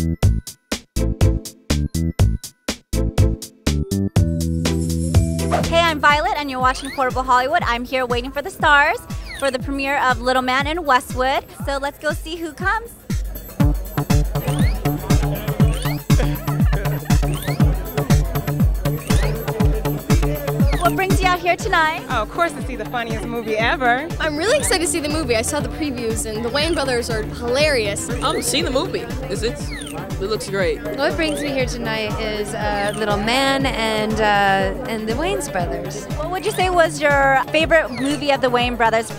Hey, I'm Violet, and you're watching Portable Hollywood. I'm here waiting for the stars for the premiere of Little Man in Westwood. So let's go see who comes. Out here tonight? Oh, of course, to see the funniest movie ever. I'm really excited to see the movie. I saw the previews, and the Wayans brothers are hilarious. I'm seen the movie. It's, it's it looks great. What brings me here tonight is uh, Little Man and uh, and the Wayans brothers. What would you say was your favorite movie of the Wayans brothers?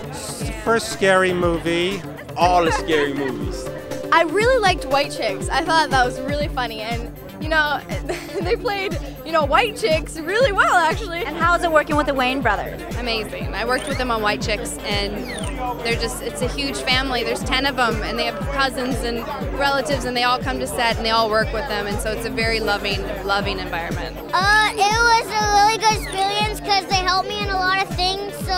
First scary movie. All the scary movies. I really liked White Chicks. I thought that was really funny, and you know, they played you know white chicks really well actually. And how is it working with the Wayans brothers? Amazing. I worked with them on White Chicks, and they're just it's a huge family. There's ten of them, and they have cousins and relatives, and they all come to set and they all work with them, and so it's a very loving, loving environment. Uh, it was a really good experience because they helped me in a lot of things. So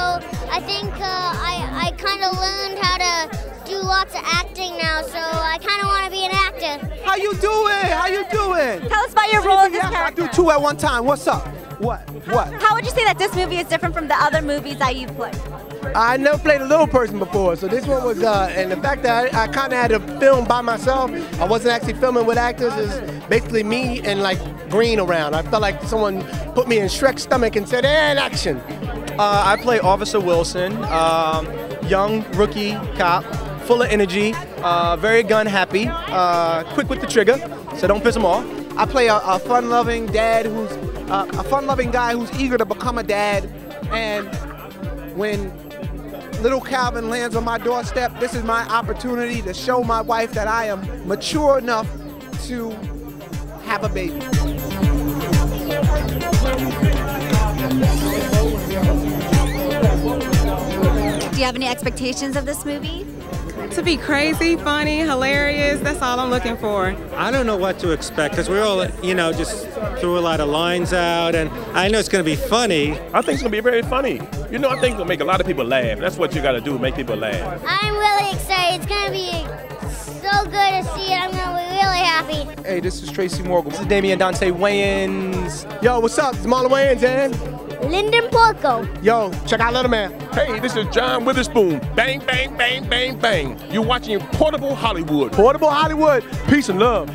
I think uh, I I kind of learned how to do lots of acting now. So I kind of you doing? Tell us about your role in this Yes, I character. do two at one time. What's up? What? What? How would you say that this movie is different from the other movies that you've played? I never played a little person before, so this one was, uh, and the fact that I, I kind of had to film by myself, I wasn't actually filming with actors, is basically me and like green around. I felt like someone put me in Shrek's stomach and said, and action. Uh, I play Officer Wilson, um, young rookie cop, full of energy, uh, very gun happy, uh, quick with the trigger, so don't piss him off. I play a, a fun-loving dad who's uh, a fun-loving guy who's eager to become a dad, and when little Calvin lands on my doorstep, this is my opportunity to show my wife that I am mature enough to have a baby. Do you have any expectations of this movie? To be crazy, funny, hilarious, that's all I'm looking for. I don't know what to expect because we're all, you know, just threw a lot of lines out, and I know it's going to be funny. I think it's gonna be very funny. You know, I think it's gonna make a lot of people laugh. That's what you gotta do, make people laugh. I'm really excited. It's gonna be so good to see it. I'm gonna be really happy. Hey, this is Tracy Morgan. This is Damien Dante Wayans. Yo, what's up? It's Marlon Wayans, and Lyndon Porco. yo, check out Little Man. Hey, this is John Witherspoon. Bang, bang, bang, bang, bang. You're watching Portable Hollywood. Portable Hollywood. Peace and love.